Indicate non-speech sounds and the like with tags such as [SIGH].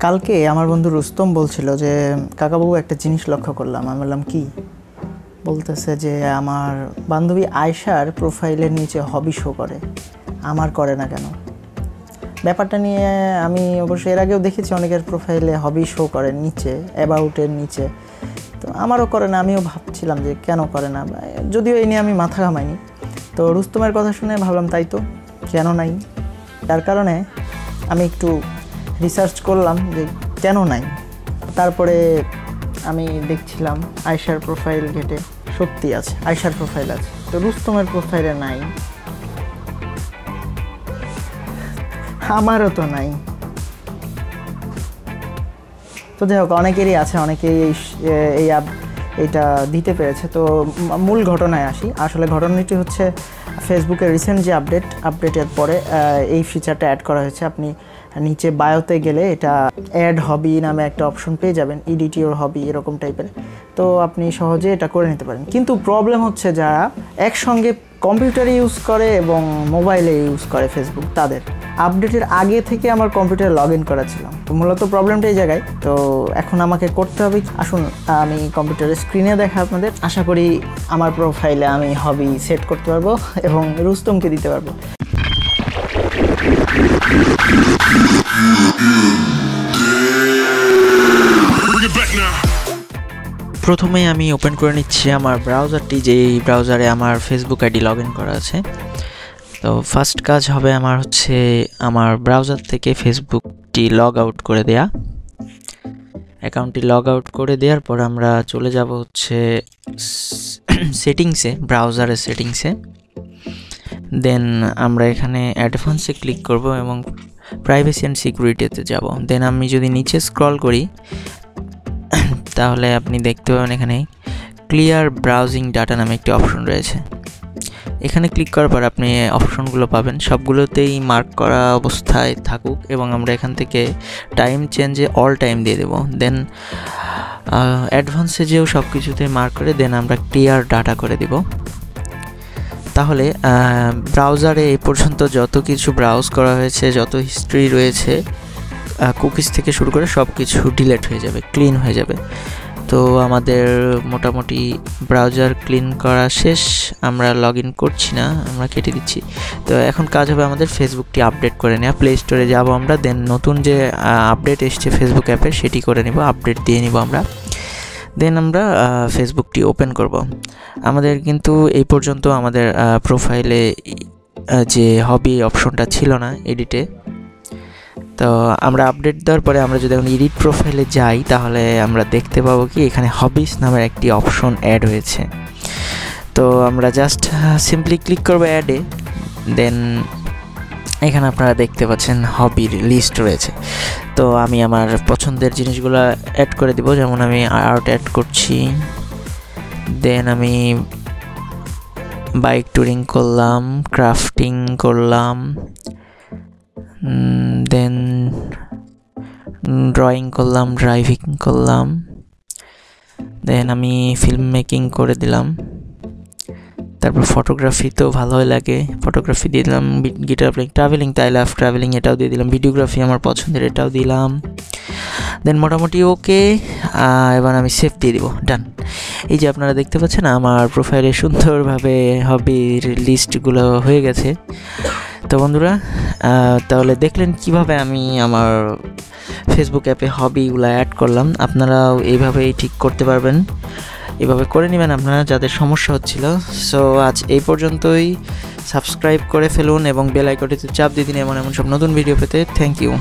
কালকে আমার বন্ধু রুস্তম বলছিল যে কাকাবাবু একটা জিনিস লক্ষ্য করলাম। আমি বললাম, কি? বলতেছে যে, আমার বান্ধবী আয়শার প্রোফাইলের নিচে হবি শো করে। আমার করে না কেন? ব্যাপারটা নিয়ে আমি অবশ্যই এর আগেও দেখেছি অনেকের প্রোফাইলে হবি শো করে নিচে অ্যাবাউটের নিচে। তো আমারও করে না, আমিও ভাবছিলাম যে, কেন করে না? যদিও এই নিয়ে আমি মাথা ঘামাইনি। তো রুস্তমের কথা শুনে ভাবলাম, তাই তো, কেন নাই? তার কারণে আমি একটু রিসার্চ করলাম যে কেন নাই। তারপরে আমি দেখছিলাম আয়শার প্রোফাইল ঘেটে সত্যি আছে আয়শার প্রোফাইল আছে। তো রুস্তমের প্রোফাইলে নাই। আমারও তো নাই। তো যাই হোক, অনেকেরই আছে, অনেকেই এই এইটা দিতে পেরেছে। তো মূল ঘটনায় আসি। আসলে ঘটনাটি হচ্ছে ফেসবুকের রিসেন্ট যে আপডেট আপডেটের পরে এই ফিচারটা অ্যাড করা হয়েছে। আপনি নিচে বায়োতে গেলে এটা অ্যাড হবি নামে একটা অপশন পেয়ে যাবেন ইডিটি ওর হবি এরকম টাইপের তো আপনি সহজে এটা করে নিতে পারেন। কিন্তু প্রবলেম হচ্ছে যারা একসঙ্গে কম্পিউটারে ইউজ করে এবং মোবাইলে ইউজ করে ফেসবুক তাদের। আপডেটের আগে থেকে আমার কম্পিউটারে লগ ইন করা ছিল। তো মূলত প্রবলেমটা এই জায়গায়। তো এখন আমাকে করতে হবে? আসুন, আমি কম্পিউটারের স্ক্রিনে দেখা আপনাদের। আশা করি আমার প্রোফাইলে আমি হবি সেট করতে পারব এবং রুস্তমকে দিতে পারব। প্রথমে আমি ওপেন করে নিচ্ছি আমার ব্রাউজারটি যেই ব্রাউজারে আমার ফেসবুক আইডি লগ করা আছে। তো ফার্স্ট কাজ হবে আমার হচ্ছে আমার ব্রাউজার থেকে ফেসবুকটি লগ আউট করে দেয়া। অ্যাকাউন্টটি লগ আউট করে দেওয়ার পর আমরা চলে যাব হচ্ছে সেটিংসে ব্রাউজারের সেটিংসে দেন আমরা এখানে অ্যাডভান্সে ক্লিক করব এবং প্রাইভেসি অ্যান্ড সিকিউরিটিতে যাব। দেন আমি যদি নিচে স্ক্রল করি, [CLEARS THROAT] তাহলে আপনি দেখতে পাবেন এখানে ক্লিয়ার ব্রাউজিং ডাটা নামে একটি অপশন রয়েছে। এখানে ক্লিক করার পর আপনি অপশনগুলো পাবেন। সবগুলোতেই মার্ক করা অবস্থায় থাকুক এবং আমরা এখান থেকে টাইম চেঞ্জে অল টাইম দিয়ে দেবো। দেন অ্যাডভান্সে যেও সব কিছুতে মার্ক করে দেন আমরা ক্লিয়ার ডাটা করে দিব। তাহলে ব্রাউজারে এই পর্যন্ত যত কিছু ব্রাউজ করা হয়েছে, যত হিস্ট্রি রয়েছে কুকিজ থেকে শুরু করে সব কিছু ডিলেট হয়ে যাবে ক্লিন হয়ে যাবে। তো আমাদের মোটামুটি ব্রাউজার ক্লিন করা শেষ। আমরা লগ ইন করছি না, আমরা কেটে দিচ্ছি। তো এখন কাজ হবে আমাদের ফেসবুকটি আপডেট করে নেওয়া। প্লে স্টোরে যাব আমরা দেন নতুন যে আপডেট এসছে ফেসবুক অ্যাপের সেটি করে নিব আপডেট দিয়ে নিব আমরা। দেন আমরা ফেসবুকটি ওপেন করব। আমাদের কিন্তু এই পর্যন্ত আমাদের প্রোফাইলে যে হবি অপশনটা ছিল না এডিটে তো আমরা আপডেট দেওয়ার পরে আমরা যদি এখন ইডিট প্রোফাইলে যাই, তাহলে আমরা দেখতে পাবো কি এখানে হবিস নামের একটি অপশন অ্যাড হয়েছে। তো আমরা জাস্ট সিম্পলি ক্লিক করব অ্যাডে দেন এখানে আপনারা দেখতে পাচ্ছেন হবির লিস্ট রয়েছে। তো আমি আমার পছন্দের জিনিসগুলো অ্যাড করে দিব, যেমন আমি আর্ট অ্যাড করছি দেন আমি বাইক ট্যুরিং করলাম ক্রাফটিং করলাম দেন ড্রয়িং করলাম ড্রাইভিং করলাম। দেন আমি ফিল্ম মেকিং করে দিলাম। তারপর ফটোগ্রাফি তো ভালোই লাগে। ফটোগ্রাফি দিয়ে দিলাম গিটার প্লেইং ট্রাভেলিং তাই লাভ ট্রাভেলিং এটাও দিয়ে দিলাম। ভিডিওগ্রাফি আমার পছন্দের, এটাও দিলাম। দেন মোটামুটি ওকে এবার আমি সেভ দিয়ে দিব ডান এই যে আপনারা দেখতে পাচ্ছেন, আমার প্রোফাইলে সুন্দরভাবে হবির লিস্টগুলো হয়ে গেছে। তো বন্ধুরা তাহলে দেখলেন কীভাবে আমি আমার ফেসবুক অ্যাপে হবিগুলো অ্যাড করলাম। আপনারাও এইভাবেই ঠিক করতে পারবেন। এভাবে করে নেবেন আপনারা, যাদের সমস্যা হচ্ছিল। সো আজ এই পর্যন্তই। সাবস্ক্রাইব করে ফেলুন এবং বেল আইকনটিতে চাপ দিয়ে দিন এমন এমন সব নতুন ভিডিও পেতে। Thank you